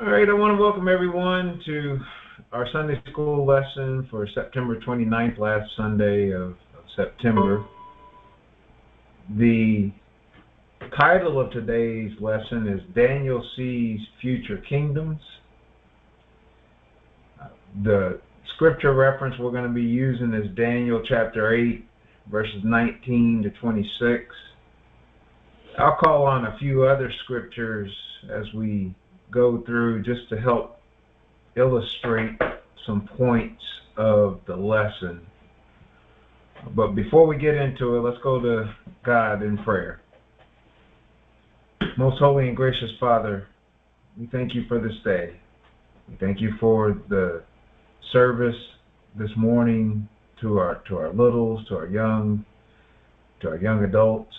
All right, I want to welcome everyone to our Sunday school lesson for September 29th, last Sunday of, of September. The title of today's lesson is Daniel Sees Future Kingdoms. Uh, the scripture reference we're going to be using is Daniel chapter 8, verses 19 to 26. I'll call on a few other scriptures as we go through just to help illustrate some points of the lesson. But before we get into it, let's go to God in prayer. Most holy and gracious Father, we thank you for this day. We thank you for the service this morning to our to our littles, to our young, to our young adults,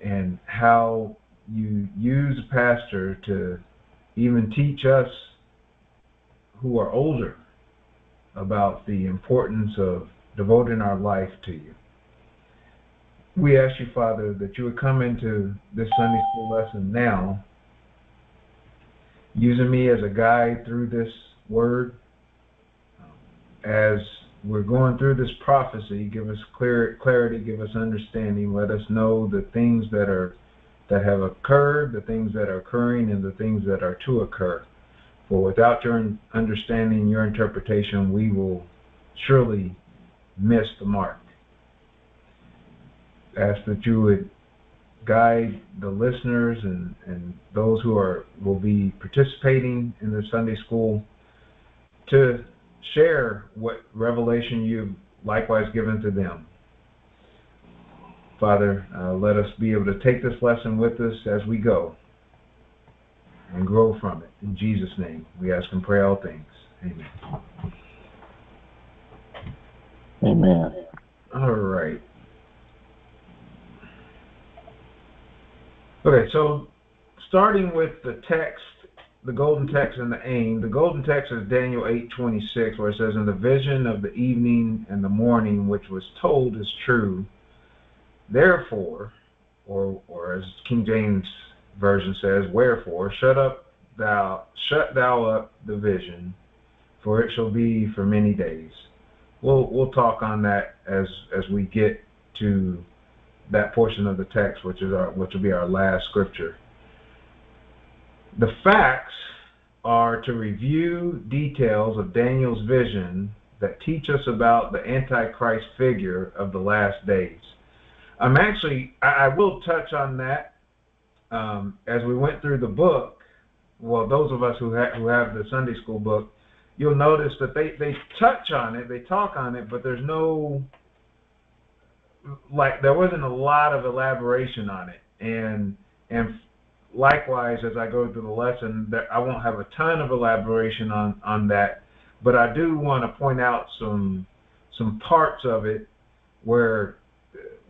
and how you use a pastor to even teach us who are older about the importance of devoting our life to you. We ask you, Father, that you would come into this Sunday school lesson now, using me as a guide through this word. As we're going through this prophecy, give us clear clarity, give us understanding, let us know the things that are that have occurred, the things that are occurring, and the things that are to occur. For without your understanding, your interpretation, we will surely miss the mark. Ask that you would guide the listeners and, and those who are will be participating in the Sunday school to share what revelation you've likewise given to them. Father, uh, let us be able to take this lesson with us as we go and grow from it. In Jesus' name, we ask and pray all things. Amen. Amen. All right. Okay, so starting with the text, the golden text and the aim. The golden text is Daniel 8:26, where it says, "In the vision of the evening and the morning, which was told, is true." Therefore, or or as King James version says, wherefore, shut up thou shut thou up the vision, for it shall be for many days. We'll we'll talk on that as as we get to that portion of the text, which is our which will be our last scripture. The facts are to review details of Daniel's vision that teach us about the Antichrist figure of the last days. I'm actually, I, will touch on that um, as we went through the book. Well, those of us who, ha- who have the Sunday school book, you'll notice that they, they touch on it, they talk on it, but there's no, like, there wasn't a lot of elaboration on it. And, and likewise, as I go through the lesson, I won't have a ton of elaboration on, on that, but I do want to point out some, some parts of it where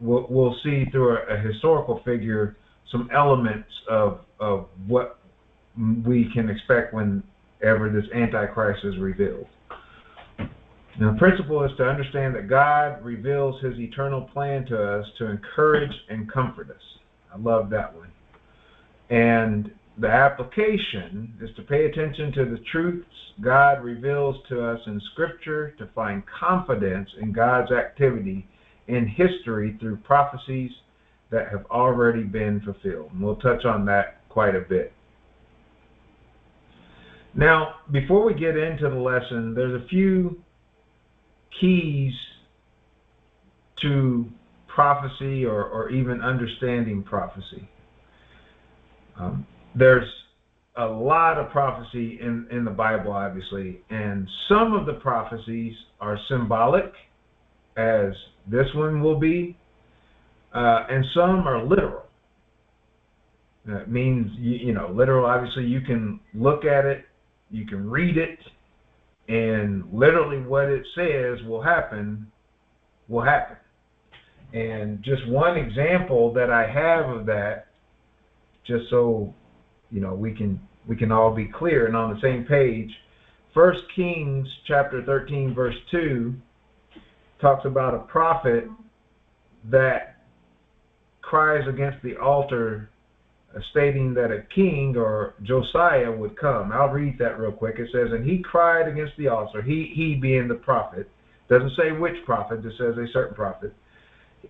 we'll, we'll see through a, a, historical figure some elements of of what we can expect whenever this antichrist is revealed. Now, the principle is to understand that God reveals His eternal plan to us to encourage and comfort us. I love that one. And the application is to pay attention to the truths God reveals to us in Scripture to find confidence in God's activity in history through prophecies that have already been fulfilled. And we'll touch on that quite a bit. Now, before we get into the lesson, there's a few keys to prophecy or, or even understanding prophecy. Um, there's a lot of prophecy in, in the Bible, obviously, and some of the prophecies are symbolic, as this one will be, uh, and some are literal. That means, you, you know, literal, obviously, you can look at it, you can read it, and literally what it says will happen, will happen. And just one example that I have of that, just so you know we can we can all be clear and on the same page. First Kings chapter 13 verse 2 talks about a prophet that cries against the altar uh, stating that a king or Josiah would come. I'll read that real quick. It says, And he cried against the altar, he, he being the prophet. Doesn't say which prophet, just says a certain prophet.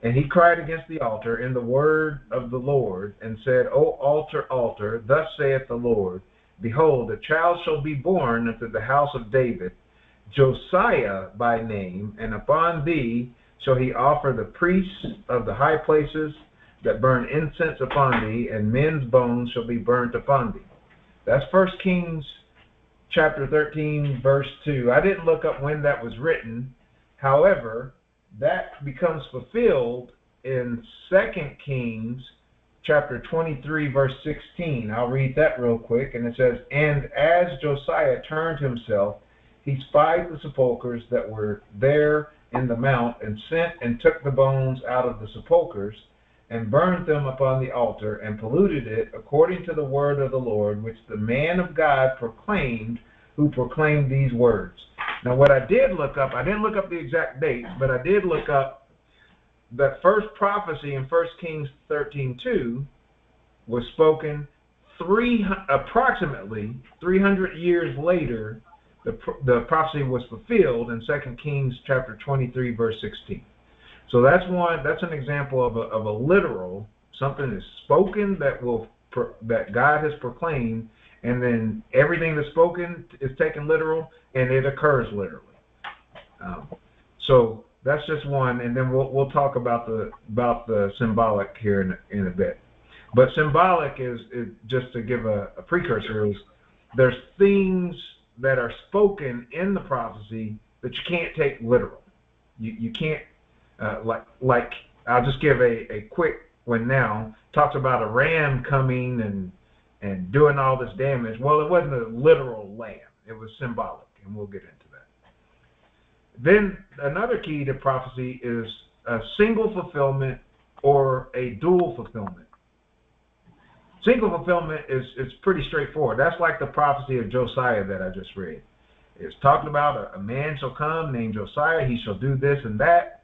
And he cried against the altar in the word of the Lord, and said, O altar, altar, thus saith the Lord, Behold, a child shall be born unto the house of David, Josiah by name, and upon thee shall he offer the priests of the high places that burn incense upon thee, and men's bones shall be burnt upon thee. That's First Kings chapter 13, verse 2. I didn't look up when that was written. However, that becomes fulfilled in Second Kings chapter 23, verse 16. I'll read that real quick. And it says, And as Josiah turned himself, he spied the sepulchres that were there in the mount, and sent and took the bones out of the sepulchres, and burned them upon the altar, and polluted it according to the word of the Lord, which the man of God proclaimed, who proclaimed these words. Now, what I did look up, I didn't look up the exact dates, but I did look up that first prophecy in 1 Kings 13:2 was spoken three approximately 300 years later. The, the prophecy was fulfilled in 2 Kings chapter 23 verse 16. So that's one. That's an example of a, of a literal something is spoken that will that God has proclaimed, and then everything that's spoken is taken literal, and it occurs literally. Um, so that's just one, and then we'll we'll talk about the about the symbolic here in in a bit. But symbolic is, is just to give a, a precursor is there's things that are spoken in the prophecy that you can't take literal. You you can't uh, like like I'll just give a, a quick one now. Talks about a ram coming and and doing all this damage. Well, it wasn't a literal lamb; it was symbolic, and we'll get into that. Then another key to prophecy is a single fulfillment or a dual fulfillment. Single fulfillment is is pretty straightforward. That's like the prophecy of Josiah that I just read. It's talking about a, a man shall come named Josiah. He shall do this and that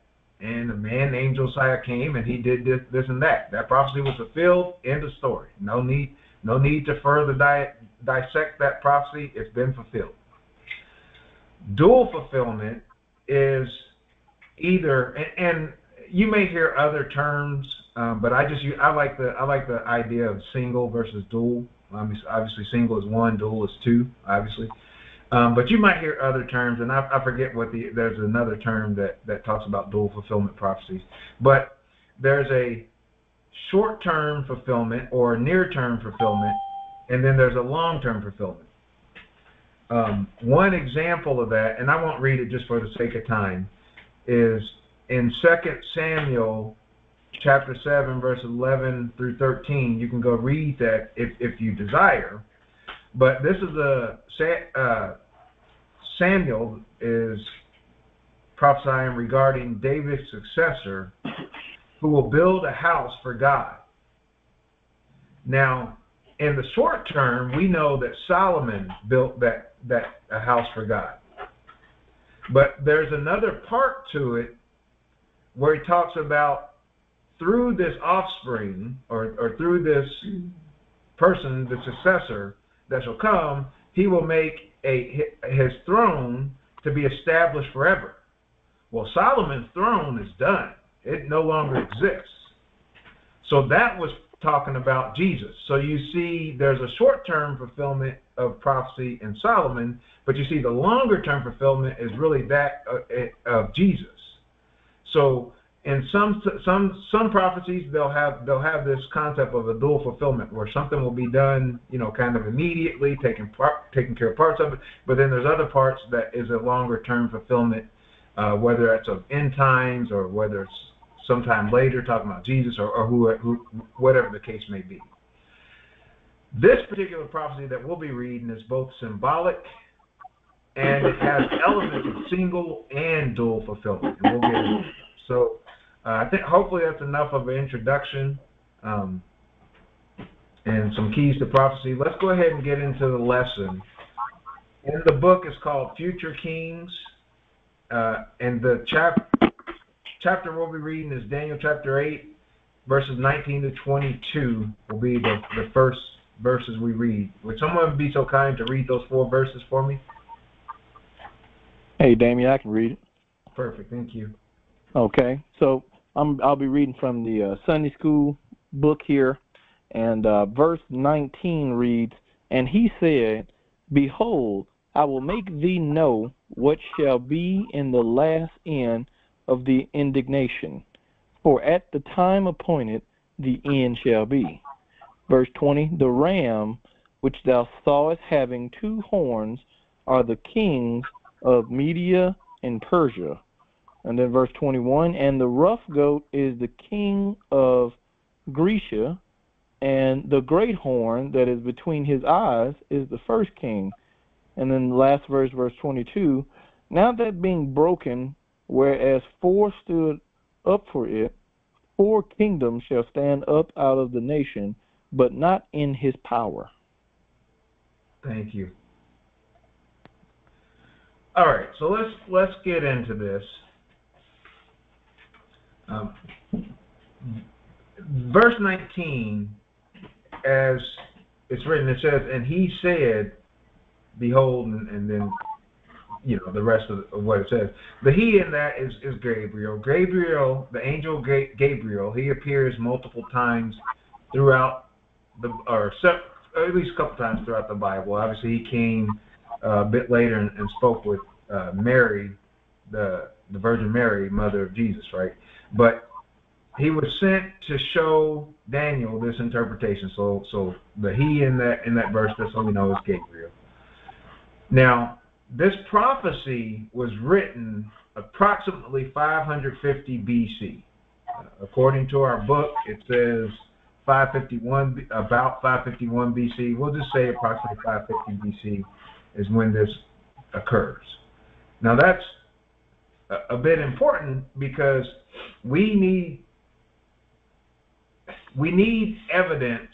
and a man named Josiah came and he did this, this and that. That prophecy was fulfilled. End of story. No need, no need to further di- dissect that prophecy. It's been fulfilled. Dual fulfillment is either, and, and you may hear other terms, um, but I just I like the I like the idea of single versus dual. Um, obviously, single is one, dual is two. Obviously, um, but you might hear other terms, and I, I forget what the there's another term that that talks about dual fulfillment prophecies. But there's a short-term fulfillment or near-term fulfillment, and then there's a long-term fulfillment. Um, one example of that, and I won't read it just for the sake of time, is in Second Samuel chapter 7, verse 11 through 13. You can go read that if, if you desire. But this is a uh, Samuel is prophesying regarding David's successor who will build a house for God. Now, in the short term, we know that Solomon built that, that a house for God. But there's another part to it where he talks about through this offspring or, or through this person, the successor that shall come, he will make a his throne to be established forever. Well, Solomon's throne is done. It no longer exists. So that was talking about Jesus. So you see there's a short-term fulfillment of prophecy in Solomon, but you see the longer-term fulfillment is really that uh, of Jesus. So in some some some prophecies they'll have they'll have this concept of a dual fulfillment where something will be done you know kind of immediately taking part taking care of parts of it. But then there's other parts that is a longer term fulfillment uh, whether it's of end times or whether it's sometime later talking about Jesus or, or who, who whatever the case may be. This particular prophecy that we'll be reading is both symbolic and it has elements of single and dual fulfillment. And we'll get into it. so uh, I think hopefully that's enough of an introduction um, and some keys to prophecy. Let's go ahead and get into the lesson. And the book is called Future Kings, uh, and the chap- chapter we'll be reading is Daniel chapter 8. verses 19 to 22 will be the, the first verses we read. Would someone be so kind to read those four verses for me? Hey, Damien, I can read it. Perfect. Thank you. Okay, so I'm I'll be reading from the uh, Sunday school book here, and uh, verse 19 reads, "And he said, Behold, I will make thee know what shall be in the last end of the indignation, for at the time appointed the end shall be." Verse 20, "The ram which thou sawest having two horns are the kings of Media and Persia." And then verse 21 and the rough goat is the king of Grecia, and the great horn that is between his eyes is the first king. And then the last verse, verse 22 now that being broken, whereas four stood up for it, four kingdoms shall stand up out of the nation, but not in his power. Thank you. All right, so let's let's get into this. Um, verse 19, as it's written, it says, And he said, Behold, and, and then, you know, the rest of, of, what it says. The he in that is, is Gabriel. Gabriel, the angel Gabriel, he appears multiple times throughout the, or at least a couple times throughout the Bible. Obviously, he came uh, a bit later and, and spoke with uh, Mary, the the Virgin Mary, mother of Jesus, right? But he was sent to show Daniel this interpretation. So so the he in that in that verse, that's all we know is Gabriel. Now, this prophecy was written approximately 550 BC. According to our book, it says 551 about 551 BC. We'll just say approximately 550 BC is when this occurs. Now that's a bit important because we need we need evidence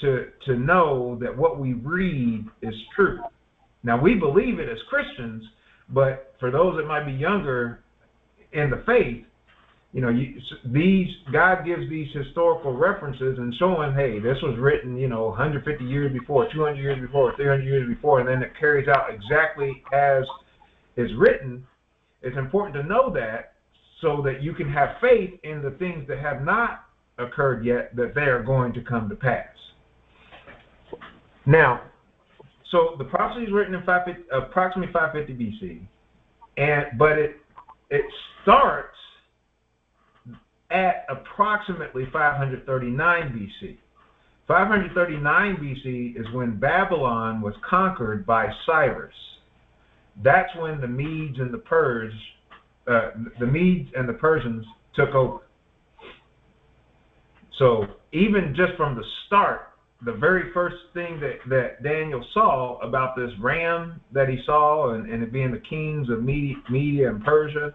to to know that what we read is true. Now we believe it as Christians, but for those that might be younger in the faith, you know, you, these God gives these historical references and showing, hey, this was written, you know, 150 years before, 200 years before, 300 years before, and then it carries out exactly as is written. It's important to know that so that you can have faith in the things that have not occurred yet that they are going to come to pass. Now, so the prophecy is written in approximately 550 BC, and but it it starts at approximately 539 BC. 539 BC is when Babylon was conquered by Cyrus. That's when the Medes and the Persians uh, the Medes and the Persians took over. So even just from the start, the very first thing that, that Daniel saw about this ram that he saw and, and it being the kings of Media, Media and Persia,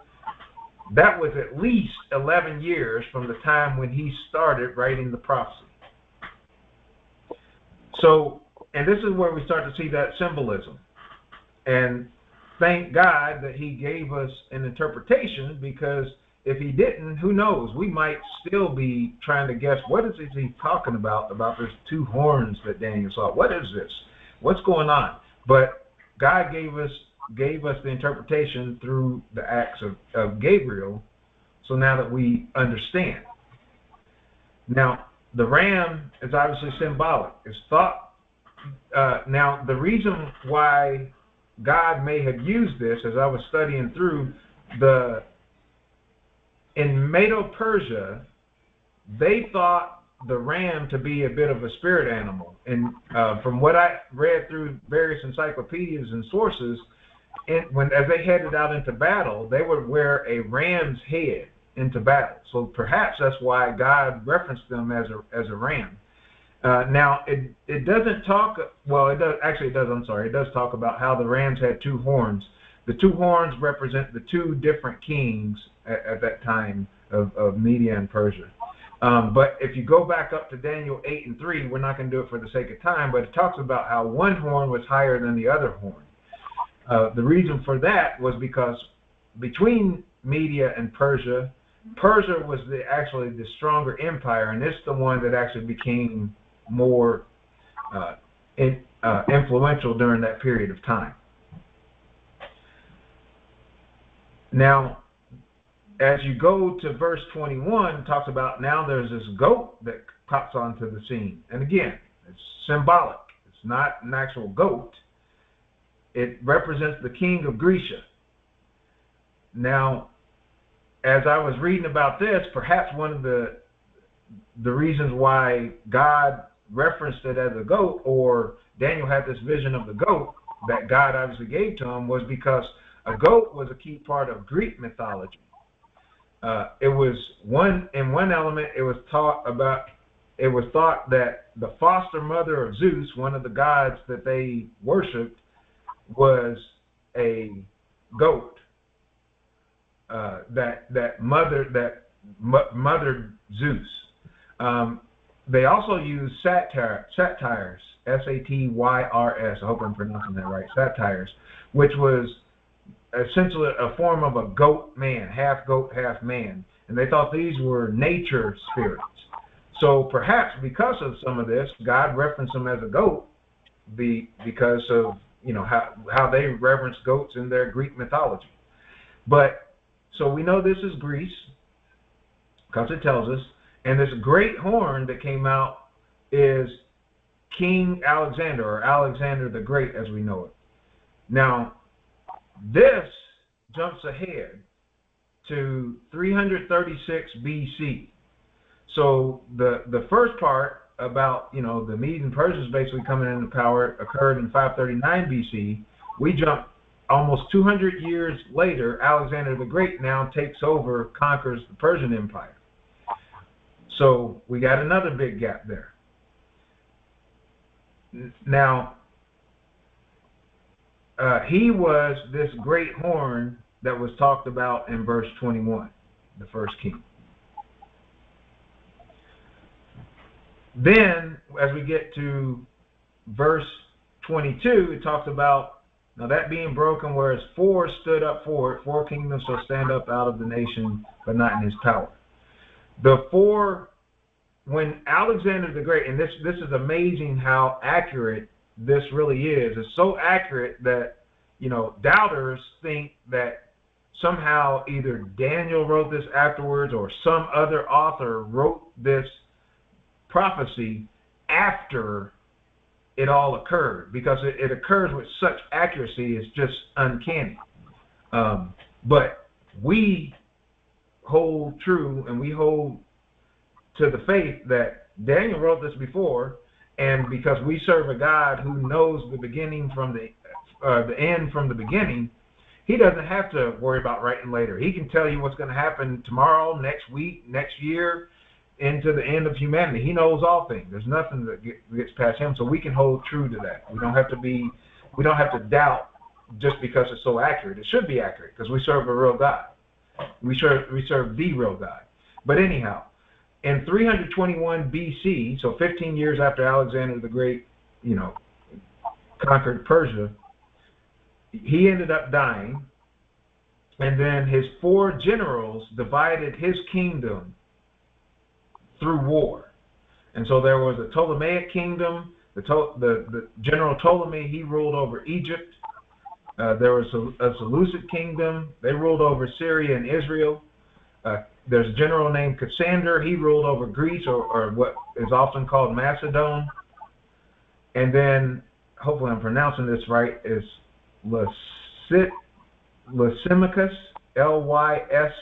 that was at least 11 years from the time when he started writing the prophecy. So, and this is where we start to see that symbolism. And thank God that He gave us an interpretation because if He didn't, who knows? We might still be trying to guess what is He talking about about those two horns that Daniel saw. What is this? What's going on? But God gave us gave us the interpretation through the acts of, of Gabriel. So now that we understand. Now, the ram is obviously symbolic. It's thought. Uh, now, the reason why God may have used this as I was studying through the in Medo-Persia, they thought the ram to be a bit of a spirit animal, and uh, from what I read through various encyclopedias and sources, when as they headed out into battle, they would wear a ram's head into battle. So perhaps that's why God referenced them as a as a ram. Uh, now it it doesn't talk. Well, it does actually. It does. I'm sorry. It does talk about how the rams had two horns. The two horns represent the two different kings at, at that time of, of Media and Persia. Um, but if you go back up to Daniel 8 and 3, we're not going to do it for the sake of time, but it talks about how one horn was higher than the other horn. Uh, the reason for that was because between Media and Persia, Persia was the actually the stronger empire, and it's the one that actually became more uh, in, uh, influential during that period of time. Now, as you go to verse 21, talks about now there's this goat that pops onto the scene. And again, it's symbolic. It's not an actual goat. It represents the king of Grecia. Now, as I was reading about this, perhaps one of the the reasons why God referenced it as a goat, or Daniel had this vision of the goat that God obviously gave to him, was because a goat was a key part of Greek mythology. Uh, it was one in one element. It was taught about. It was thought that the foster mother of Zeus, one of the gods that they worshipped, was a goat. Uh, that that mother that mothered Zeus. Um, they also use satire, satyrs, S-A-T-Y-R-S. I hope I'm pronouncing that right. Satyrs, which was essentially a form of a goat man, half goat, half man. And they thought these were nature spirits. So perhaps because of some of this, God referenced them as a goat be, because of you know how how they reverence goats in their Greek mythology. But so we know this is Greece because it tells us, and this great horn that came out is King Alexander or Alexander the Great as we know it. Now, this jumps ahead to 336 BC. So the the first part about you know the Medes and Persians basically coming into power occurred in 539 BC. We jump almost 200 years later. Alexander the Great now takes over, conquers the Persian Empire. So we got another big gap there. Now uh, he was this great horn that was talked about in verse 21, the first king. Then, as we get to verse 22, it talks about now that being broken, whereas four stood up for it, four kingdoms shall stand up out of the nation, but not in his power. The four, when Alexander the Great, and this this is amazing how accurate this really is. It's so accurate that you know doubters think that somehow either Daniel wrote this afterwards or some other author wrote this prophecy after it all occurred because it, it occurs with such accuracy it's just uncanny um, but we hold true and we hold to the faith that Daniel wrote this before and because we serve a God who knows the beginning from the uh, the end from the beginning, he doesn't have to worry about writing later. He can tell you what's going to happen tomorrow, next week, next year, into the end of humanity. He knows all things. There's nothing that gets past him, so we can hold true to that. We don't have to be, we don't have to doubt just because it's so accurate. It should be accurate because we serve a real God. We serve we serve the real God. But anyhow, in 321 BC, so 15 years after Alexander the Great, you know, conquered Persia, he ended up dying. And then his four generals divided his kingdom through war. And so there was a Ptolemaic kingdom. The, the, the general Ptolemy, he ruled over Egypt. Uh, there was a, a Seleucid kingdom. They ruled over Syria and Israel. Uh, there's a general named Cassander. He ruled over Greece, or, or what is often called Macedon. And then, hopefully I'm pronouncing this right, is Lysimachus, L-Y-S-I-M-A-C-H-U-S.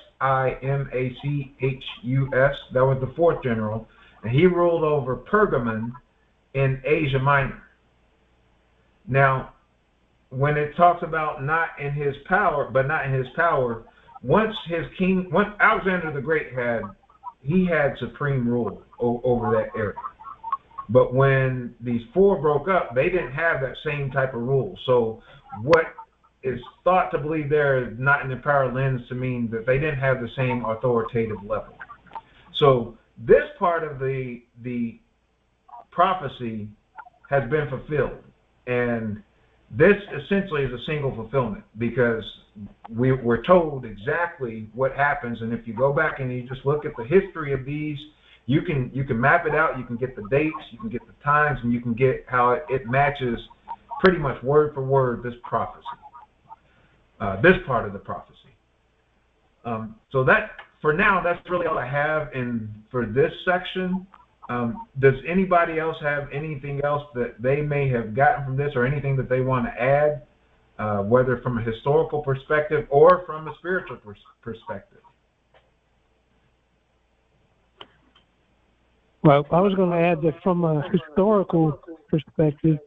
That was the fourth general. And he ruled over Pergamon in Asia Minor. Now, when it talks about not in his power, but not in his power, once his king, once Alexander the Great had, he had supreme rule over that area. But when these four broke up, they didn't have that same type of rule. So what is thought to believe there is not in the power lens to mean that they didn't have the same authoritative level. So this part of the the prophecy has been fulfilled, and this essentially is a single fulfillment because we, we're told exactly what happens, and if you go back and you just look at the history of these, you can you can map it out. You can get the dates, you can get the times, and you can get how it, it matches pretty much word for word this prophecy, uh, this part of the prophecy. Um, so that for now, that's really all I have in for this section. Um, does anybody else have anything else that they may have gotten from this, or anything that they want to add, uh, whether from a historical perspective or from a spiritual pers- perspective? Well, I was going to add that from a historical perspective,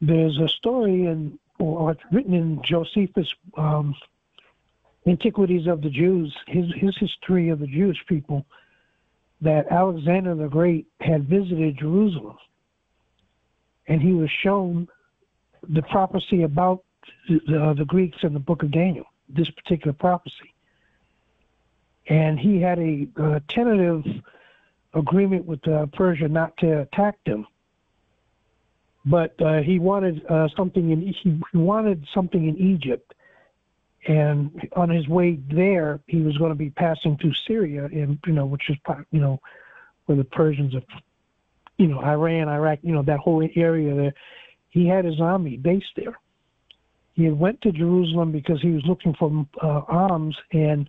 there's a story in, or it's written in Josephus' um, Antiquities of the Jews, his, his history of the Jewish people, that Alexander the Great had visited Jerusalem. And he was shown the prophecy about the, the Greeks in the book of Daniel, this particular prophecy. And he had a, a tentative agreement with uh, Persia not to attack them. But uh, he wanted uh, something in he wanted something in Egypt, and on his way there, he was going to be passing through Syria, and you know, which is you know, where the Persians are, you know, Iran, Iraq, you know, that whole area there. He had his army based there. He had went to Jerusalem because he was looking for uh, arms and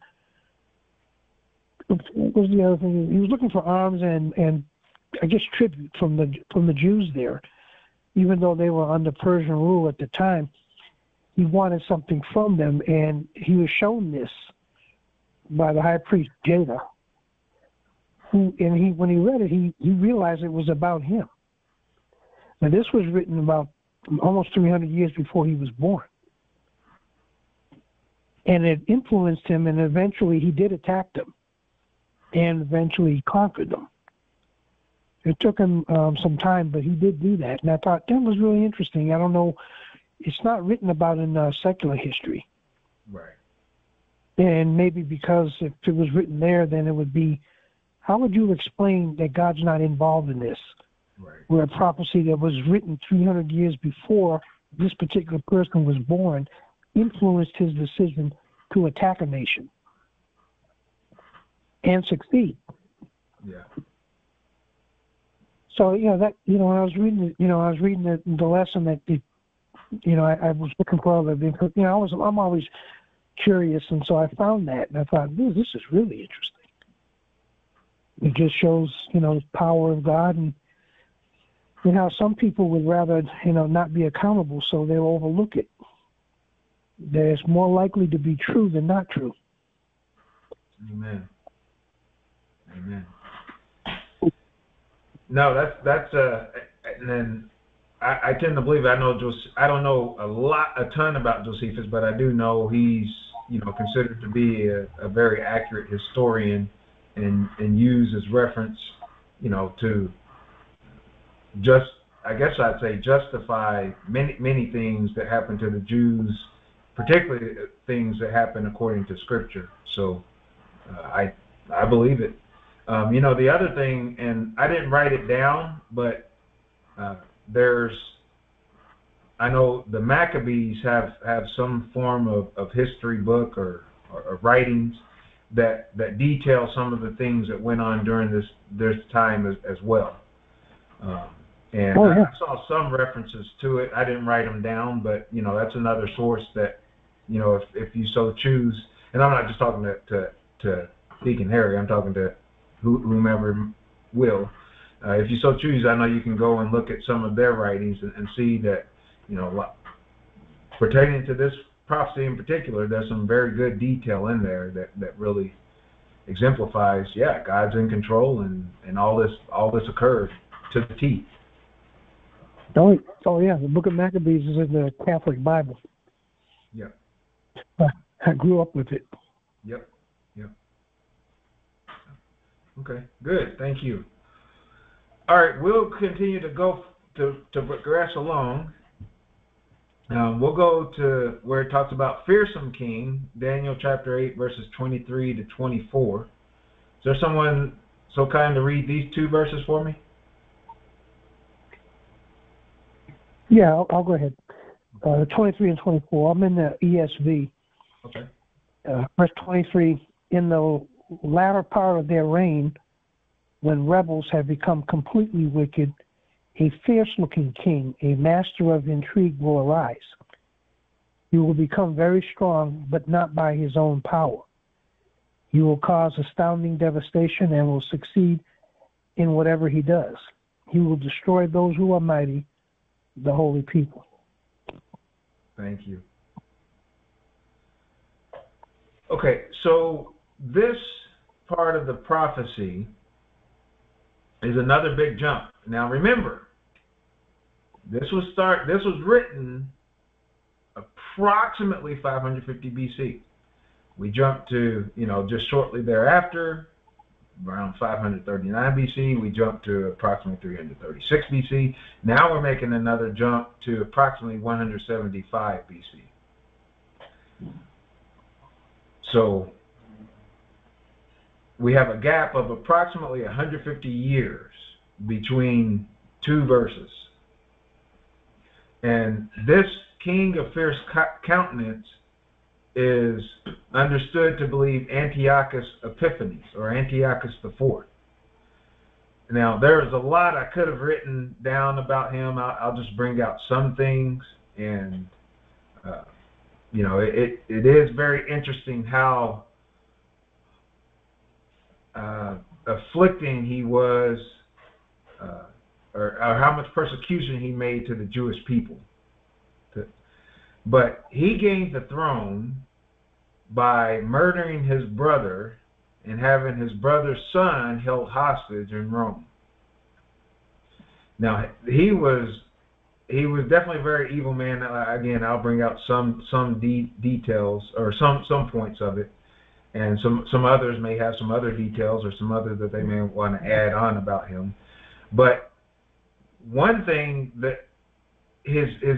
what was the other thing? He was looking for arms and and I guess tribute from the from the Jews there, even though they were under Persian rule at the time. He wanted something from them, and he was shown this by the high priest Jaddua. Who and he when he read it, he he realized it was about him. Now this was written about almost 300 years before he was born. And it influenced him, and eventually he did attack them and eventually he conquered them. It took him um, some time, but he did do that, and I thought that was really interesting. I don't know, it's not written about in uh, secular history, Right. and maybe because if it was written there, then it would be, how would you explain that God's not involved in this? Right. Where a prophecy that was written 300 years before this particular person was born influenced his decision to attack a nation and succeed. Yeah. So you know that you know I was reading you know I was reading the, the lesson that it, you know I, I was looking for other because you know I was I'm always curious and so I found that and I thought "Ooh, this is really interesting. It just shows you know the power of God and you know some people would rather you know not be accountable so they'll overlook it. That it's more likely to be true than not true. Amen. Amen. No, that's that's uh, and then I, I tend to believe I know Jos- I don't know a lot a ton about Josephus, but I do know he's you know considered to be a, a very accurate historian and and used as reference you know to just I guess I'd say justify many many things that happened to the Jews, particularly things that happen according to Scripture. So uh, I I believe it. Um, you know, the other thing, and I didn't write it down, but uh, there's, I know the Maccabees have, have some form of, of history book or, or, or writings that that detail some of the things that went on during this this time as, as well. Um, and Oh, yeah. I saw some references to it. I didn't write them down, but you know that's another source that you know if if you so choose. And I'm not just talking to to, to Deacon Harry. I'm talking to who, whomever will. Uh, if you so choose, I know you can go and look at some of their writings and, and see that, you know, pertaining to this prophecy in particular, there's some very good detail in there that, that really exemplifies, yeah, God's in control and, and all this all this occurred to the T. Oh, oh yeah, the Book of Maccabees is in the Catholic Bible. Yeah. I grew up with it. Yep. Yep. Okay. Good. Thank you. All right. We'll continue to go to to progress along. Um, we'll go to where it talks about fearsome king, Daniel chapter eight, verses twenty-three to twenty-four. Is there someone so kind to read these two verses for me? Yeah, I'll, I'll go ahead. uh, 23 and 24. I'm in the ESV. Okay. Uh, verse 23 In the latter part of their reign, when rebels have become completely wicked, a fierce looking king, a master of intrigue, will arise. He will become very strong, but not by his own power. He will cause astounding devastation and will succeed in whatever he does. He will destroy those who are mighty, the holy people. Thank you. Okay, so this part of the prophecy is another big jump. Now remember, this was start this was written approximately 550 BC. We jump to, you know, just shortly thereafter, around 539 BC, we jump to approximately 336 BC. Now we're making another jump to approximately 175 BC. So we have a gap of approximately 150 years between two verses. And this king of fierce countenance is understood to believe Antiochus Epiphanes or Antiochus IV. Now, there's a lot I could have written down about him. I'll, I'll just bring out some things, and uh, you know, it it is very interesting how uh, afflicting he was, uh, or, or how much persecution he made to the Jewish people. But he gained the throne by murdering his brother and having his brother's son held hostage in Rome. Now he was he was definitely a very evil man. Again, I'll bring out some some de- details or some some points of it, and some some others may have some other details or some other that they may want to add on about him. But one thing that his his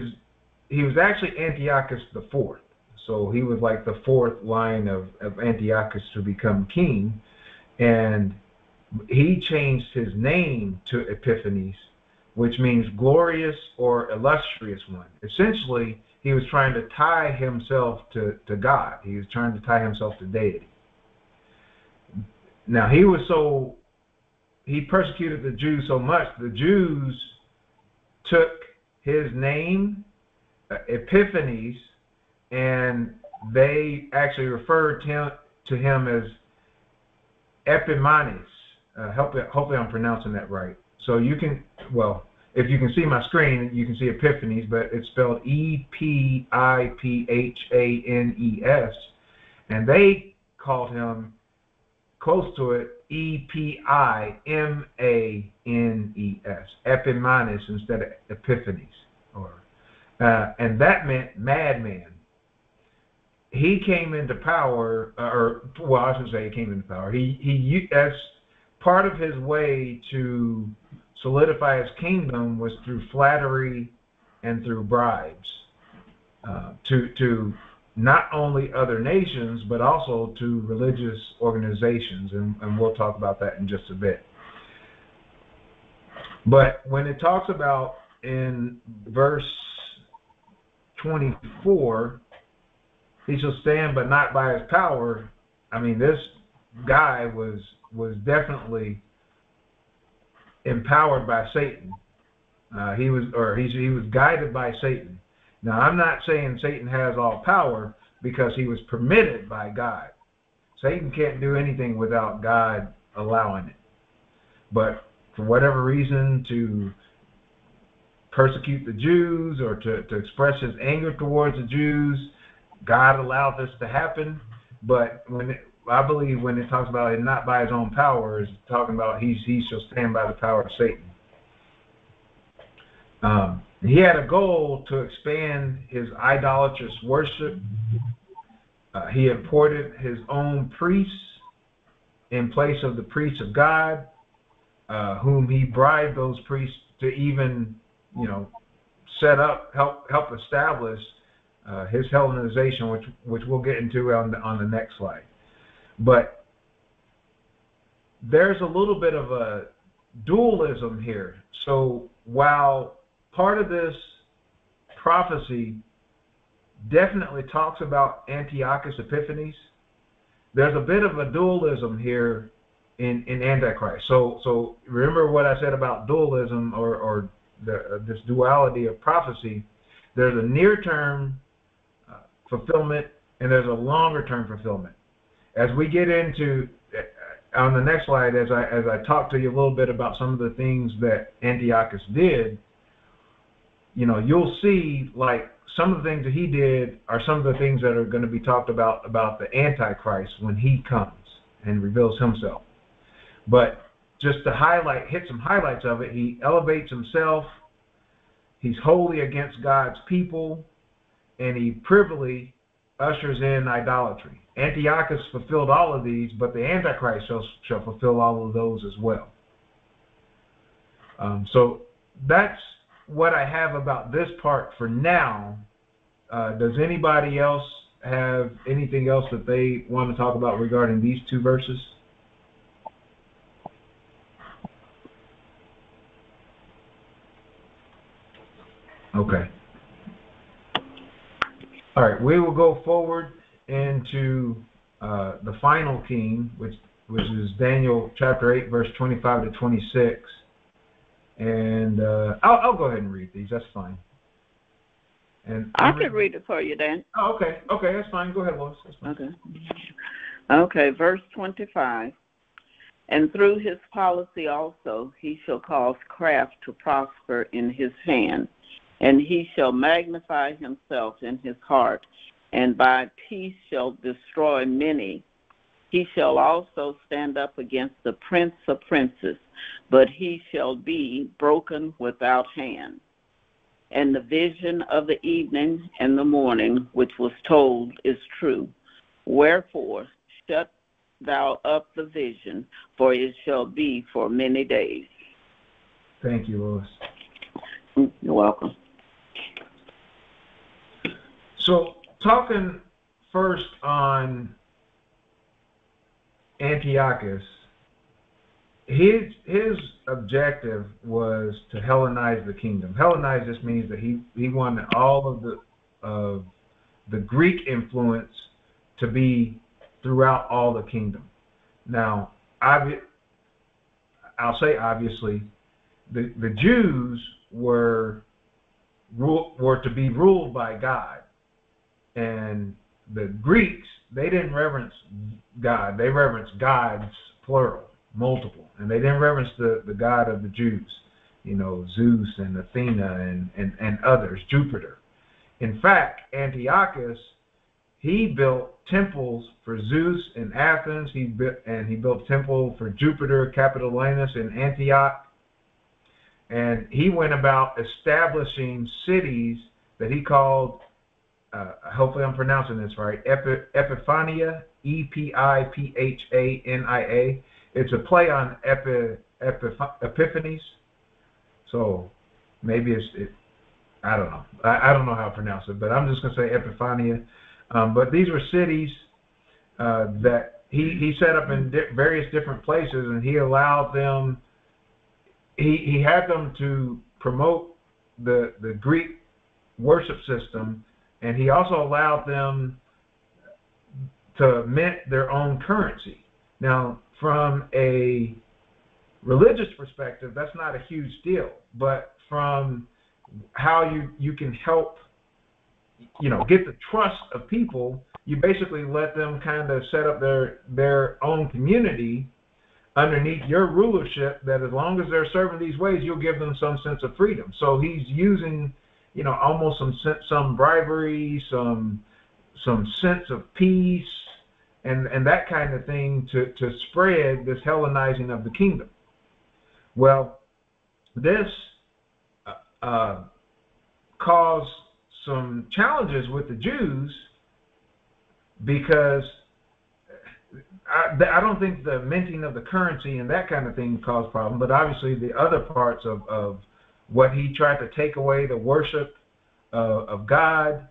he was actually Antiochus the fourth. So he was like the fourth line of, of Antiochus to become king. And he changed his name to Epiphanes, which means glorious or illustrious one. Essentially, he was trying to tie himself to, to God. He was trying to tie himself to deity. Now, he was so, he persecuted the Jews so much, the Jews took his name, Epiphanes, and they actually referred to him, to him as Epimanes. Uh, hopefully, I'm pronouncing that right. So you can, well, if you can see my screen, you can see Epiphanes, but it's spelled E P I P H A N E S, and they called him close to it E P I M A N E S, Epimanes instead of Epiphanes, or uh, and that meant madman. He came into power, uh, or well, I should say he came into power. He he as part of his way to solidify his kingdom was through flattery and through bribes uh, to to not only other nations but also to religious organizations, and, and we'll talk about that in just a bit. But when it talks about in verse 24 he shall stand, but not by his power. I mean, this guy was was definitely empowered by Satan. Uh, he was, or he he was guided by Satan. Now, I'm not saying Satan has all power because he was permitted by God. Satan can't do anything without God allowing it. But for whatever reason, to persecute the Jews or to, to express his anger towards the Jews, God allowed this to happen, but when it, I believe when it talks about it not by his own power, it's talking about he he shall stand by the power of Satan. Um, he had a goal to expand his idolatrous worship. Uh, he imported his own priests in place of the priests of God, uh, whom he bribed those priests to even, you know, set up, help help establish uh, his Hellenization, which which we'll get into on the, on the next slide. But there's a little bit of a dualism here. So while part of this prophecy definitely talks about Antiochus Epiphanes. There's a bit of a dualism here in, in Antichrist. So so remember what I said about dualism or, or the, uh, this duality of prophecy. There's a near term uh, fulfillment and there's a longer term fulfillment. As we get into uh, on the next slide, as I as I talk to you a little bit about some of the things that Antiochus did, you know, you'll see like some of the things that he did are some of the things that are going to be talked about about the Antichrist when he comes and reveals himself. But just to highlight, hit some highlights of it, he elevates himself. He's wholly against God's people, and he privily ushers in idolatry. Antiochus fulfilled all of these, but the Antichrist shall, shall fulfill all of those as well. Um, so that's what I have about this part for now. Uh, does anybody else have anything else that they want to talk about regarding these two verses? Okay. All right, we will go forward into uh, the final king, which which is Daniel chapter eight, verse twenty-five to twenty-six, and uh, I'll, I'll go ahead and read these. That's fine. And I could read it for you, Dan. Oh, okay, okay, that's fine. Go ahead, Lois. Okay. Okay, verse twenty-five. And through his policy also he shall cause craft to prosper in his hand and he shall magnify himself in his heart, and by peace shall destroy many. He shall also stand up against the prince of princes, but he shall be broken without hand. And the vision of the evening and the morning which was told is true. Wherefore, shut thou up the vision, for it shall be for many days. Thank you, Lois. You're welcome. So, talking first on Antiochus, his his objective was to Hellenize the kingdom. Hellenize just means that he he wanted all of the of the Greek influence to be throughout all the kingdom. Now, I'll say obviously, the the Jews were were to be ruled by God and the Greeks, they didn't reverence God. They reverenced gods, plural, multiple. And they didn't reverence the, the God of the Jews, you know, Zeus and Athena and, and, and others, Jupiter. In fact, Antiochus, he built temples for Zeus in Athens, he built, and he built temple for Jupiter, Capitolinus in Antioch. And he went about establishing cities that he called uh, hopefully I'm pronouncing this right, Epi, Epiphania, E-P-I-P-H-A-N-I-A. It's a play on Epi, Epiph- Epiphanes. So maybe it's, it, I don't know. I, I, don't know how to pronounce it, but I'm just going to say Epiphania. Um, but these were cities uh, that he, he set up in di- various different places, and he allowed them, he, he had them to promote the, the Greek worship system and he also allowed them to mint their own currency. Now, from a religious perspective, that's not a huge deal, but from how you you can help you know get the trust of people you basically let them kind of set up their their own community underneath your rulership that as long as they're serving these ways you'll give them some sense of freedom so he's using you know, almost some some bribery, some some sense of peace, and and that kind of thing to to spread this Hellenizing of the kingdom. Well, this uh, uh, caused some challenges with the Jews because I, I, don't think the minting of the currency and that kind of thing caused problem, but obviously the other parts of, of what he tried to take away the worship uh, of God.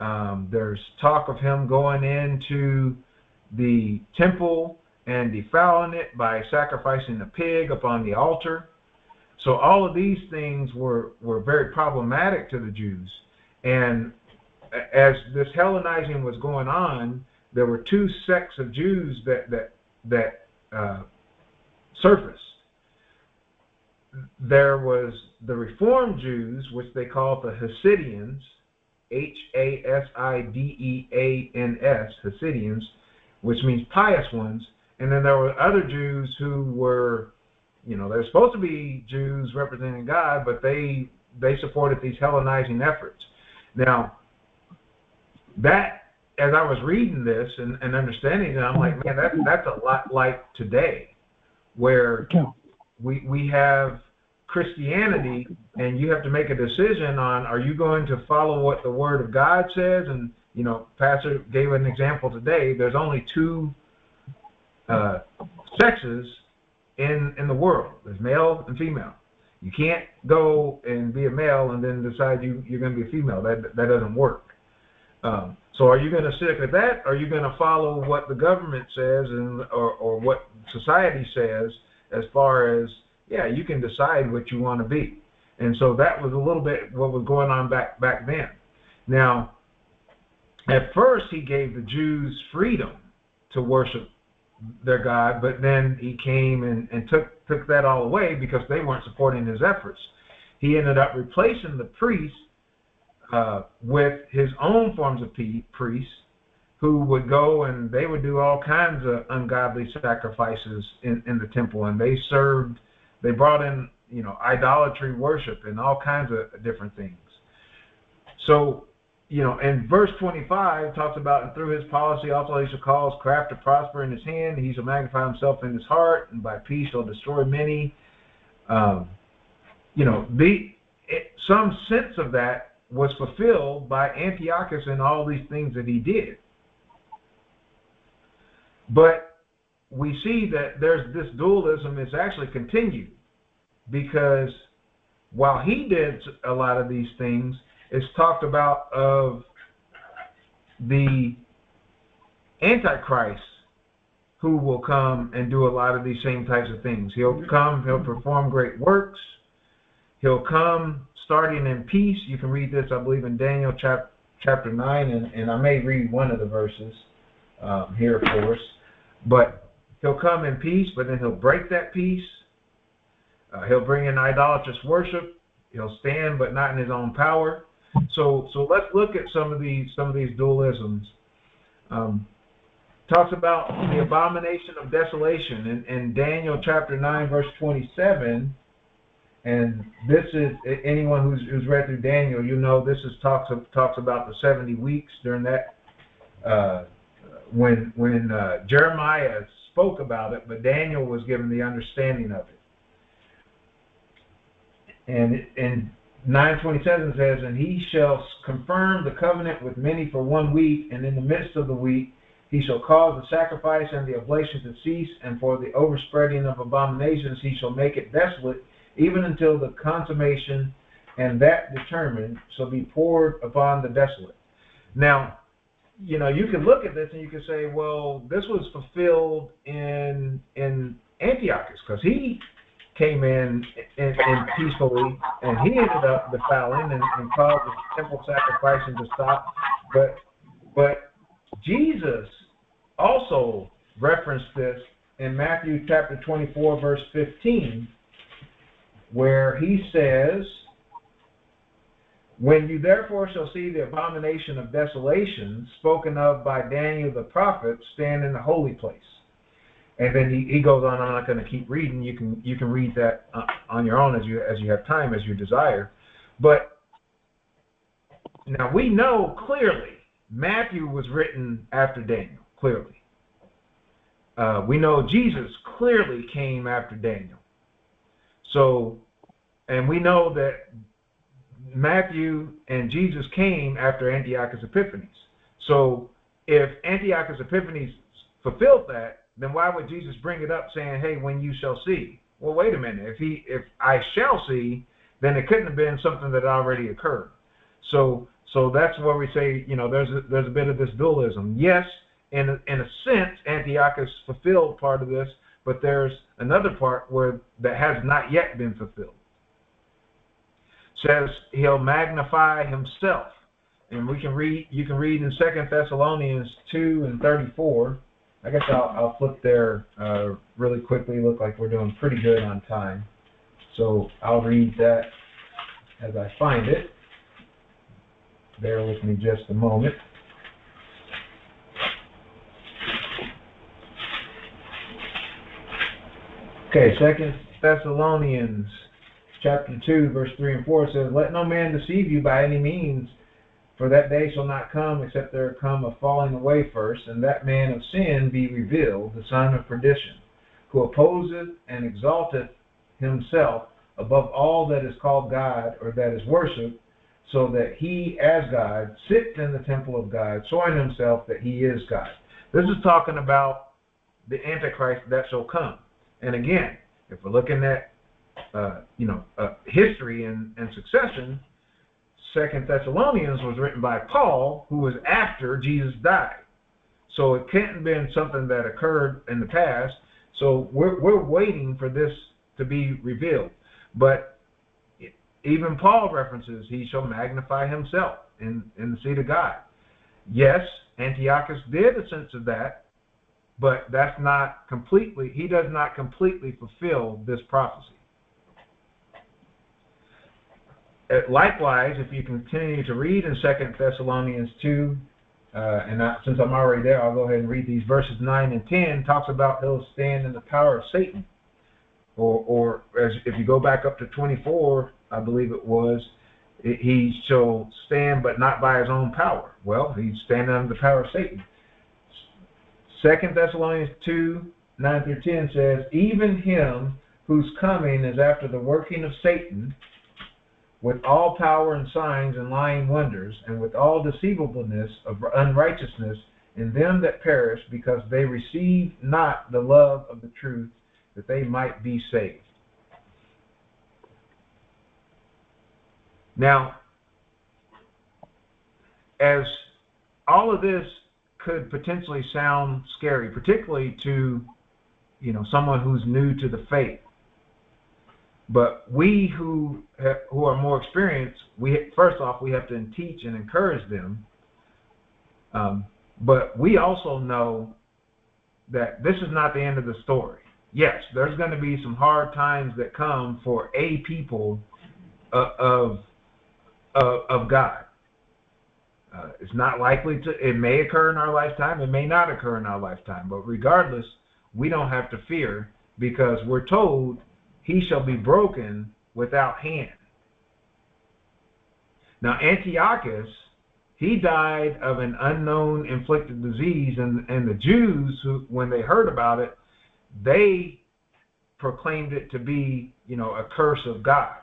Um, there's talk of him going into the temple and defiling it by sacrificing a pig upon the altar. So all of these things were, were very problematic to the Jews. And as this Hellenizing was going on, there were two sects of Jews that that that uh, surfaced. There was the Reformed Jews, which they called the Hasideans, H A S I D E A N S, Hasideans, which means pious ones. And then there were other Jews who were, you know, they're supposed to be Jews representing God, but they they supported these Hellenizing efforts. Now, that as I was reading this and, and understanding it, I'm like, man, that that's a lot like today, where we we have Christianity, and you have to make a decision on are you going to follow what the Word of God says? And you know, Pastor gave an example today. There's only two uh, sexes in in the world. There's male and female. You can't go and be a male and then decide you you're going to be a female. That that doesn't work. Um, so are you going to stick with that? Or are you going to follow what the government says and or, or what society says as far as yeah, you can decide what you want to be. And so that was a little bit what was going on back back then. Now, at first he gave the Jews freedom to worship their God, but then he came and, and took took that all away because they weren't supporting his efforts. He ended up replacing the priests uh, with his own forms of priests who would go and they would do all kinds of ungodly sacrifices in, in the temple and they served they brought in, you know, idolatry worship and all kinds of different things. So, you know, and verse 25 talks about, and through his policy also he shall cause craft to prosper in his hand. He shall magnify himself in his heart, and by peace shall destroy many. Um, you know, the it, some sense of that was fulfilled by Antiochus and all these things that he did. But we see that there's this dualism is actually continued because while he did a lot of these things, it's talked about of the Antichrist who will come and do a lot of these same types of things. He'll come, he'll perform great works. He'll come starting in peace. You can read this, I believe, in Daniel chap- chapter 9, and, and I may read one of the verses um, here for us. But He'll come in peace, but then he'll break that peace. Uh, he'll bring in idolatrous worship. He'll stand, but not in his own power. So, so let's look at some of these some of these dualisms. Um, talks about the abomination of desolation in, in Daniel chapter nine, verse twenty-seven. And this is anyone who's, who's read through Daniel, you know this is talks of, talks about the seventy weeks during that uh, when when uh, Jeremiah spoke about it, but Daniel was given the understanding of it. And in 927 says, And he shall confirm the covenant with many for one week, and in the midst of the week he shall cause the sacrifice and the oblation to cease, and for the overspreading of abominations he shall make it desolate, even until the consummation and that determined shall be poured upon the desolate. Now, you know, you can look at this and you can say, well, this was fulfilled in in Antiochus because he came in, in, in peacefully and he ended up defiling and, and caused the temple sacrificing to stop. But but Jesus also referenced this in Matthew chapter 24 verse 15 where he says when you therefore shall see the abomination of desolation spoken of by Daniel the prophet stand in the holy place. And then he, he goes on. I'm not going to keep reading. You can you can read that uh, on your own as you as you have time as you desire. But now we know clearly Matthew was written after Daniel. Clearly, uh, we know Jesus clearly came after Daniel. So, and we know that Matthew and Jesus came after Antiochus Epiphanes. So if Antiochus Epiphanes fulfilled that, then why would Jesus bring it up saying, "Hey, when you shall see"? Well, wait a minute. If he, if I shall see, then it couldn't have been something that already occurred. So, so that's where we say, you know, there's a, there's a bit of this dualism. Yes, in a, in a sense, Antiochus fulfilled part of this, but there's another part where that has not yet been fulfilled says he'll magnify himself. and we can read. You can read in Second Thessalonians two and thirty four. I guess I'll, I'll flip there uh, really quickly. Look like we're doing pretty good on time, so I'll read that as I find it. Bear with me just a moment. Okay, Second Thessalonians chapter two, verse three and four says, "Let no man deceive you by any means, for that day shall not come except there come a falling away first, and that man of sin be revealed, the son of perdition, who opposeth and exalteth himself above all that is called God or that is worshipped, so that he, as God, sits in the temple of God, showing himself that he is God." This is talking about the Antichrist that shall come. And again, if we're looking at uh, you know uh, history and, and succession, Second Thessalonians was written by Paul, who was after Jesus died. So it can't have been something that occurred in the past. So we're we're waiting for this to be revealed. But even Paul references he shall magnify himself in, in the seat of God. Yes, Antiochus did a sense of that, but that's not completely, he does not completely fulfill this prophecy. Uh, likewise, if you continue to read in Second Thessalonians 2, uh, and I, since I'm already there, I'll go ahead and read these verses 9 and 10, talks about he'll stand in the power of Satan. Or, or as if you go back up to 24, I believe it was, he shall stand but not by his own power. Well, he's standing under the power of Satan. Second Thessalonians 2, 9 through 10 says, Even him whose coming is after the working of Satan, with all power and signs and lying wonders, and with all deceivableness of unrighteousness in them that perish, because they receive not the love of the truth, that they might be saved. Now, as all of this could potentially sound scary, particularly to you know someone who's new to the faith. But we who who are more experienced, we first off we have to teach and encourage them. Um, but we also know that this is not the end of the story. Yes, there's going to be some hard times that come for a people uh, of of, of God. Uh, it's not likely to, it may occur in our lifetime, it may not occur in our lifetime, but regardless, we don't have to fear because we're told he shall be broken without hand. Now, Antiochus, he died of an unknown inflicted disease, and, and the Jews, who, when they heard about it, they proclaimed it to be, you know, a curse of God.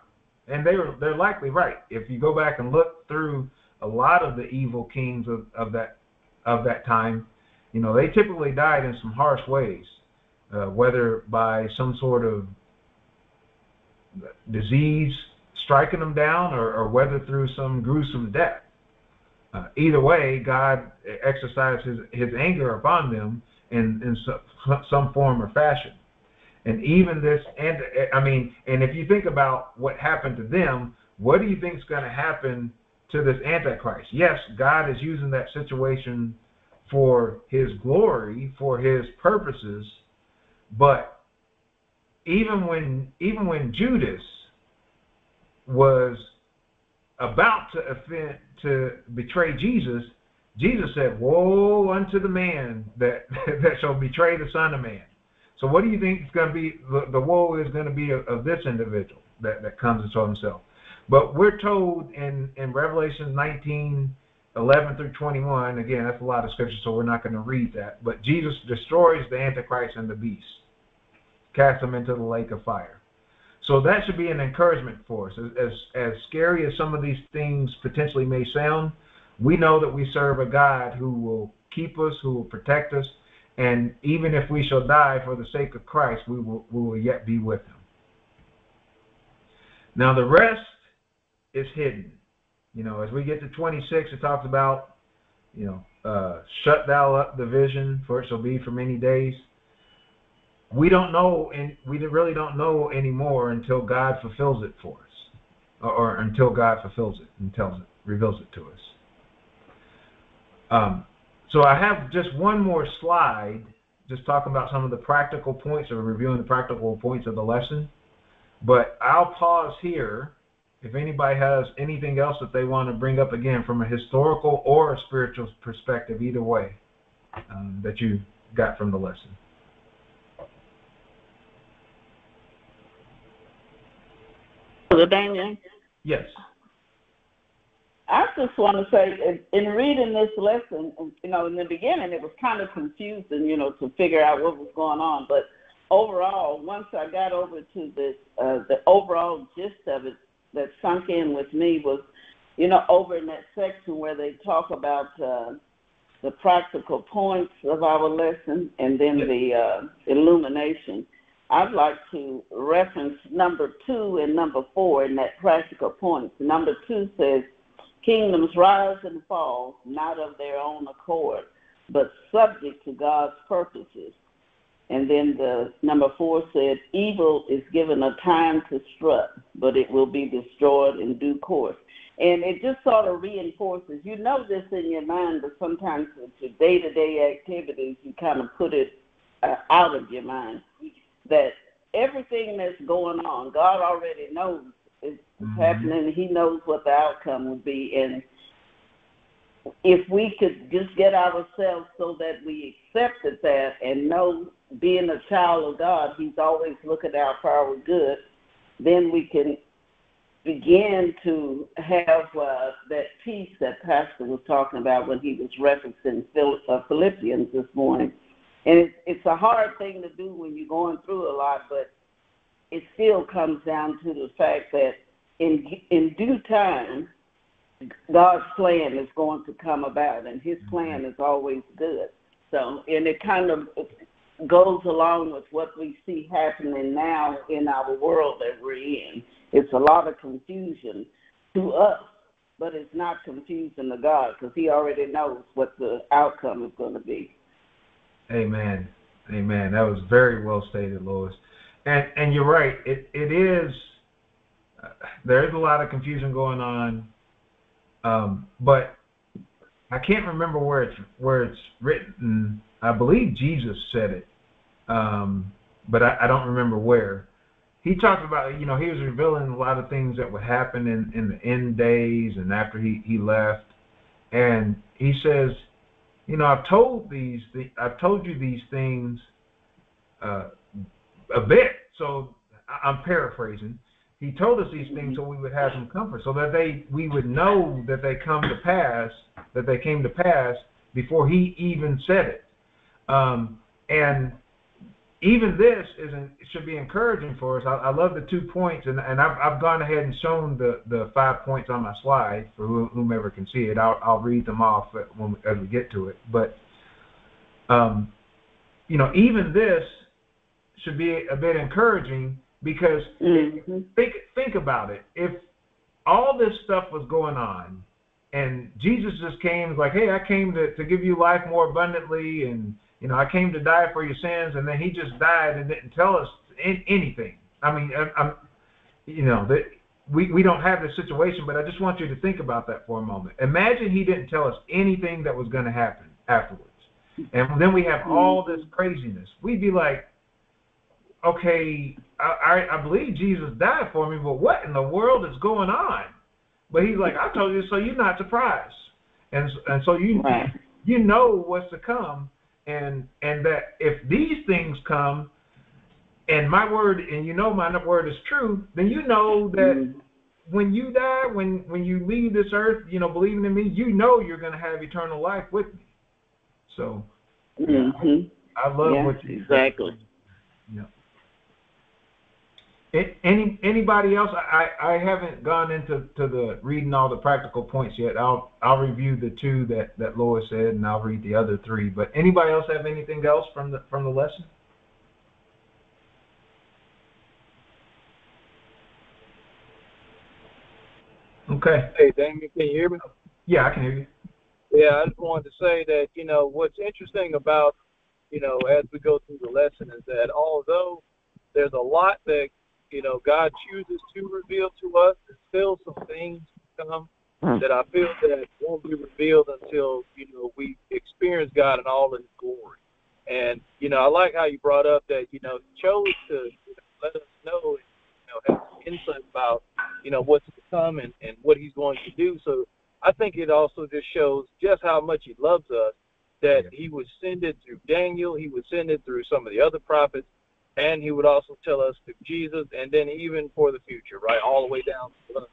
And they were, they're likely right. If you go back and look through a lot of the evil kings of, of that of that time, you know, they typically died in some harsh ways, uh, whether by some sort of disease striking them down or, or whether through some gruesome death. Uh, either way, God exercised his, his anger upon them in, in some, some form or fashion. And even this, and I mean, and if you think about what happened to them, what do you think is going to happen to this Antichrist. Yes, God is using that situation for his glory, for his purposes, but even when even when Judas was about to offend to betray Jesus, Jesus said, "Woe unto the man that that shall betray the Son of Man." So, what do you think is going to be the, the woe is going to be of, of this individual that that comes to show himself? But we're told in, in Revelation 19, 11 through 21, again, that's a lot of scripture, so we're not going to read that. But Jesus destroys the Antichrist and the beast, casts them into the lake of fire. So that should be an encouragement for us. As, as, as scary as some of these things potentially may sound, we know that we serve a God who will keep us, who will protect us, and even if we shall die for the sake of Christ, we will, we will yet be with him. Now, the rest is hidden. You know, as we get to 26, it talks about, you know, uh, shut thou up the vision, for it shall be for many days. We don't know, and we really don't know anymore until God fulfills it for us, or, or until God fulfills it and tells it, reveals it to us. Um, so I have just one more slide, just talking about some of the practical points or reviewing the practical points of the lesson. But I'll pause here. If anybody has anything else that they want to bring up again from a historical or a spiritual perspective, either way, um, that you got from the lesson. Brother Daniel? Yes. I just want to say, in reading this lesson, you know, in the beginning it was kind of confusing, you know, to figure out what was going on. But overall, once I got over to this, uh, the overall gist of it that sunk in with me was, you know, over in that section where they talk about uh, the practical points of our lesson and then the uh, illumination. I'd like to reference number two and number four in that practical points. Number two says, Kingdoms rise and fall, not of their own accord, but subject to God's purposes. And then the number four said, Evil is given a time to strut, but it will be destroyed in due course. And it just sort of reinforces, you know this in your mind, but sometimes with your day to day activities, you kind of put it uh, out of your mind. That everything that's going on, God already knows is mm-hmm. happening. He knows what the outcome will be, and if we could just get ourselves so that we accepted that and know, being a child of God, He's always looking out for our good. Then we can begin to have uh, that peace that Pastor was talking about when he was referencing uh, Philippians this morning. And it's, it's a hard thing to do when you're going through a lot, but it still comes down to the fact that in in due time, God's plan is going to come about, and His mm-hmm. plan is always good. So, and it kind of goes along with what we see happening now in our world that we're in. It's a lot of confusion to us, but it's not confusion to God because He already knows what the outcome is going to be. Amen. Amen. That was very well stated, Lois. And and you're right. It it is. Uh, there is a lot of confusion going on, um, but I can't remember where it's where it's written. I believe Jesus said it, um, but I, I don't remember where. He talked about you know he was revealing a lot of things that would happen in in the end days and after he he left, and he says, you know I've told these I've told you these things. Uh, a bit. So I'm paraphrasing. He told us these things so we would have some comfort, so that they we would know that they come to pass, that they came to pass before he even said it. Um, and even this is not should be encouraging for us. I, I love the two points, and, and I've, I've gone ahead and shown the, the five points on my slide for whomever can see it. I'll, I'll read them off when, as we get to it. But um, you know, even this should be a bit encouraging because mm-hmm. think think about it. If all this stuff was going on and Jesus just came like, "Hey, I came to to give you life more abundantly and you know, I came to die for your sins," and then he just died and didn't tell us anything. I mean, I, I'm you know, that we we don't have this situation, but I just want you to think about that for a moment. Imagine he didn't tell us anything that was going to happen afterwards. And then we have all this craziness. We'd be like, okay, I, I, I believe Jesus died for me, but what in the world is going on? But he's like, I told you, so you're not surprised, and and so you right. you know what's to come, and and that if these things come, and my word, and you know my word is true, then you know that. Mm-hmm. When you die, when when you leave this earth, you know, believing in me, you know you're going to have eternal life with me. So, mm-hmm. I, I love yeah, what you exactly. Any anybody else? I, I haven't gone into to the reading all the practical points yet. I'll I'll review the two that that Lois said, and I'll read the other three. But anybody else have anything else from the from the lesson? Okay. Hey, Damien, can you hear me? Yeah, I can hear you. Yeah, I just wanted to say that you know what's interesting about you know as we go through the lesson is that although there's a lot that you know, God chooses to reveal to us, there's still some things to come hmm. that I feel that won't be revealed until you know we experience God in all of His glory. And you know, I like how you brought up that you know He chose to you know, let us know, you know, have insight about you know what's to come and and what He's going to do. So I think it also just shows just how much He loves us. That He would send it through Daniel, He would send it through some of the other prophets, and He would also tell us through Jesus, and then even for the future, right, all the way down to us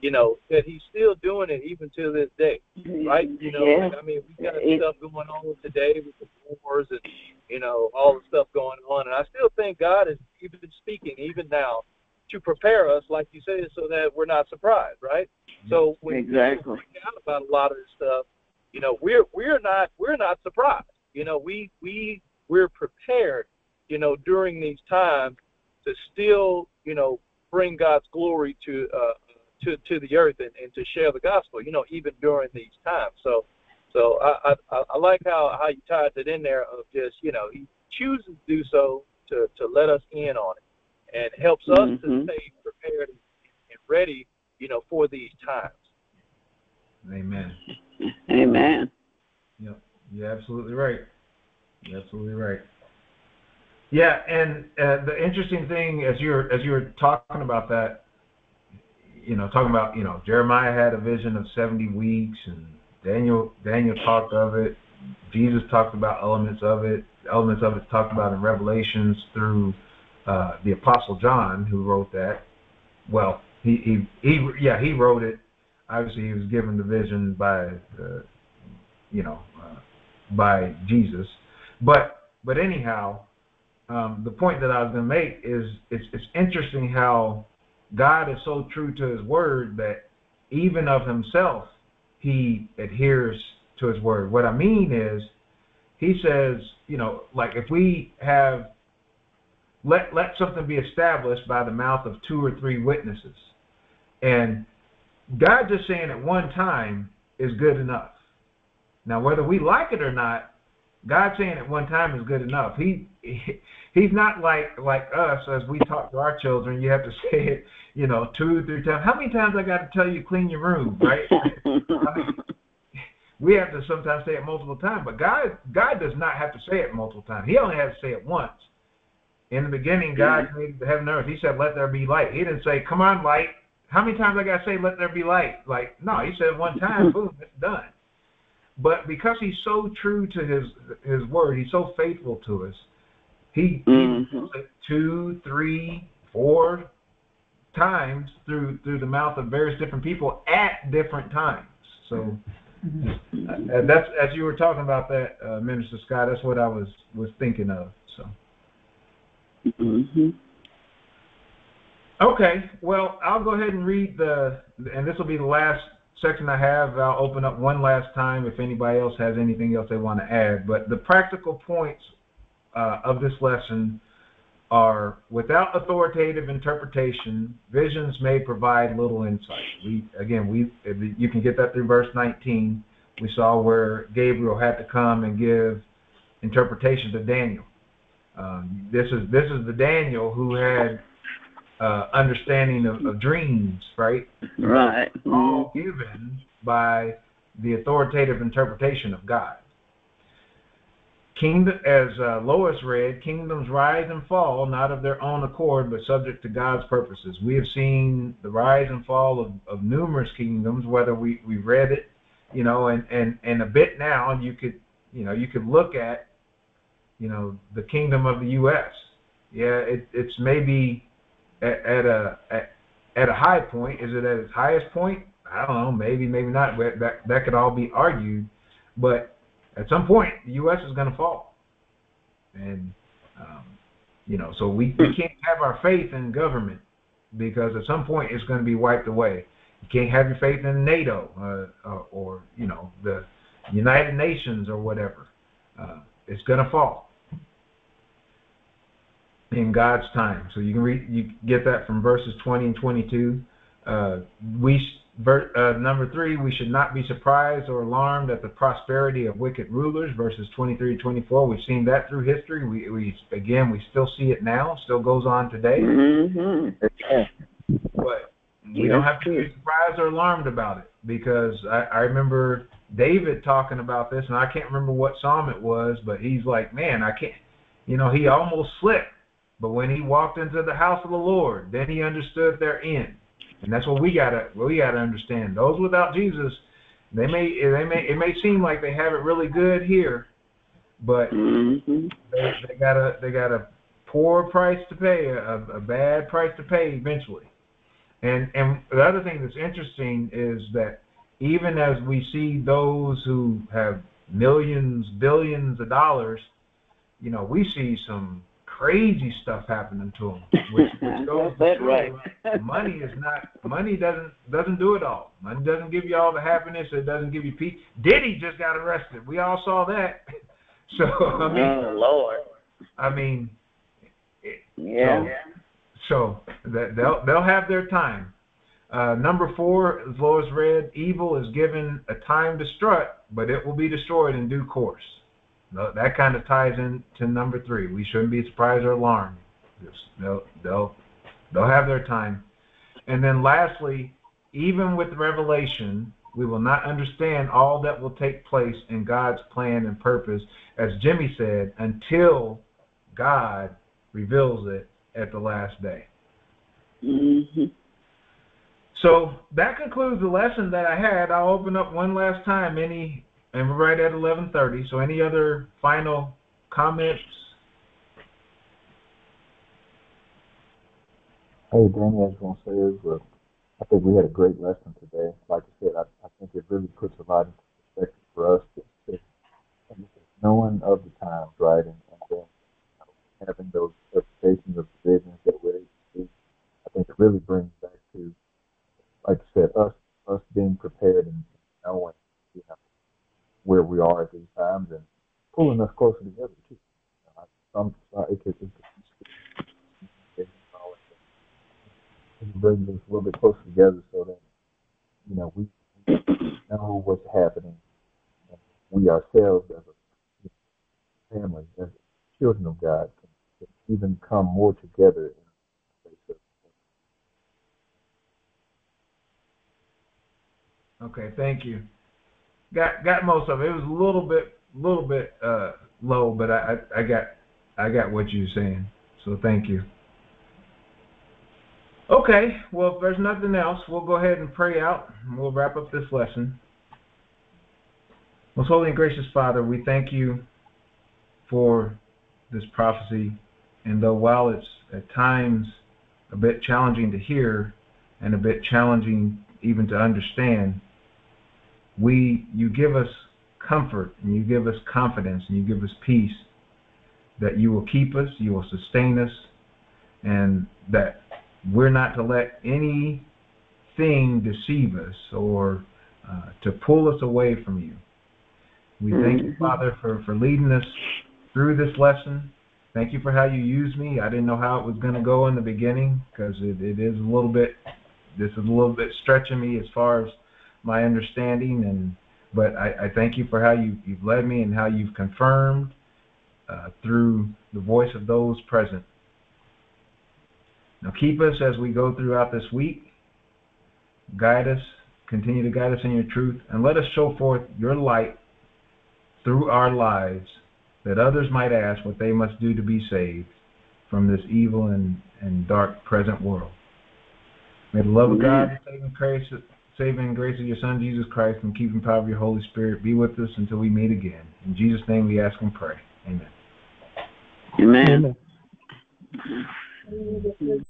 you know, that he's still doing it even to this day, right? You know, yeah. like, I mean, we got it, stuff going on today with the wars and you know all the stuff going on, and I still think God is even speaking even now to prepare us, like you said, so that we're not surprised, right? So when exactly. we find out about a lot of this stuff, you know, we're we're not we're not surprised. You know, we we we're prepared, you know, during these times to still, you know, bring God's glory to uh, to to the earth and, and to share the gospel. You know, even during these times. So, so I I, I like how how you tied it in there of just you know he chooses to do so to to let us in on it and helps us mm-hmm. to stay prepared and ready. You know, for these times. Amen. Amen. Yep. You're absolutely right. You're absolutely right. Yeah, and uh, the interesting thing as you're as you were talking about that, you know, talking about, you know, Jeremiah had a vision of 70 weeks and Daniel Daniel talked of it. Jesus talked about elements of it. Elements of it talked about in Revelations through uh, the Apostle John, who wrote that. Well, he, he, he, yeah, he wrote it. Obviously, he was given the vision by, uh, you know, uh, by Jesus. But, but anyhow, um, the point that I was going to make is it's, it's interesting how God is so true to his word that even of himself, he adheres to his word. What I mean is, he says, you know, like if we have let let something be established by the mouth of two or three witnesses, and God just saying at one time is good enough. Now, whether we like it or not, God saying at one time is good enough. He, he he's not like like us as we talk to our children. You have to say it, you know, two, three times. How many times I got to tell you clean your room, right? I mean, we have to sometimes say it multiple times, but God God does not have to say it multiple times. He only has to say it once. In the beginning, God created the heaven and earth. He said, "Let there be light." He didn't say, "Come on, light." How many times I got to say, "Let there be light"? Like, no, he said one time, boom, it's done. But because he's so true to his his word, he's so faithful to us. He, mm-hmm. he two, three, four times through through the mouth of various different people at different times. So uh, that's as you were talking about that, uh, Minister Scott. That's what I was was thinking of. So. Mm-hmm. Okay, well, I'll go ahead and read the, and this will be the last section I have. I'll open up one last time if anybody else has anything else they want to add. But the practical points uh, of this lesson are without authoritative interpretation, visions may provide little insight. We again, we you can get that through verse 19. We saw where Gabriel had to come and give interpretation to Daniel. Um, this is this is the Daniel who had uh, understanding of, of, dreams, right? Right. All given by the authoritative interpretation of God. Kingdom, as uh, Lois read, kingdoms rise and fall, not of their own accord, but subject to God's purposes. We have seen the rise and fall of, of numerous kingdoms, whether we, we read it, you know, and, and, and a bit now, you could, you know, you could look at, you know, the kingdom of the U.S. Yeah, it, it's maybe at, at a at, at a high point. Is it at its highest point? I don't know. Maybe, maybe not. That that could all be argued, but at some point, the U.S. is going to fall, and um, you know, so we, we can't have our faith in government because at some point it's going to be wiped away. You can't have your faith in NATO uh, uh, or you know the United Nations or whatever. Uh, it's going to fall in God's time. So you can read, you get that from verses 20 and 22. Uh, we Ver, uh, number three, we should not be surprised or alarmed at the prosperity of wicked rulers. Verses 23 to 24. We've seen that through history. We, we again, we still see it now. Still goes on today. Mm-hmm. But we don't have to be surprised or alarmed about it. because I, I remember David talking about this, and I can't remember what psalm it was, but he's like, man, I can't, you know, he almost slipped, but when he walked into the house of the Lord, then he understood their end, and that's what we gotta we gotta understand. Those without Jesus, they may they may it may seem like they have it really good here, but hmm they, they got a they got a poor price to pay, a, a bad price to pay eventually. And and the other thing that's interesting is that even as we see those who have millions, billions of dollars, you know, we see some crazy stuff happening to them, which, which goes That's to right. money is not money doesn't doesn't do it all. Money doesn't give you all the happiness. It doesn't give you peace. Diddy just got arrested. We all saw that. So I mean, oh Lord. I mean, Yeah. so that they'll they'll have their time. Uh, number four, as Lois read, evil is given a time to strut, but it will be destroyed in due course. No, That kind of ties into number three. We shouldn't be surprised or alarmed. Just, they'll they'll they'll have their time. And then lastly, even with revelation, we will not understand all that will take place in God's plan and purpose, as Jimmy said, until God reveals it at the last day. hmm So that concludes the lesson that I had. I'll open up one last time. Any, and we're right at 11:30. So any other final comments? Hey, Danny, I just want to say is, I think we had a great lesson today. Like I said, I, I think it really puts a lot into perspective for us, knowing of the times, right, and, and then having those interpretations of the that we're able to see. I think it really brings back to, like I said, us us being prepared and knowing, you know, where we are at these times and pulling us closer together too. I- some, uh, it brings us a little bit closer together so that you know we know what's happening. We ourselves, as a family, as children of God, can, even come more together Okay, thank you. Got got most of it. It was a little bit little bit uh, low, but I, I I got I got what you were saying. So thank you. Okay, well if there's nothing else, we'll go ahead and pray out. And we'll wrap up this lesson. Most holy and gracious Father, we thank you for this prophecy, and though while it's at times a bit challenging to hear and a bit challenging even to understand, we you give us comfort and you give us confidence and you give us peace that you will keep us, you will sustain us, and that we're not to let anything deceive us or uh, to pull us away from you. We thank you, Mhm. Father, for, for leading us through this lesson. Thank you for how you used me. I didn't know how it was going to go in the beginning because it, it is a little bit, this is a little bit stretching me as far as my understanding. And but I, I thank you for how you, you've led me and how you've confirmed uh, through the voice of those present. Now keep us as we go throughout this week. Guide us, continue to guide us in your truth, and let us show forth your light through our lives that others might ask what they must do to be saved from this evil and, and dark present world. May the love of God, the saving grace, saving grace of your Son Jesus Christ, and keeping power of your Holy Spirit be with us until we meet again. In Jesus' name we ask and pray. Amen. Amen. Amen.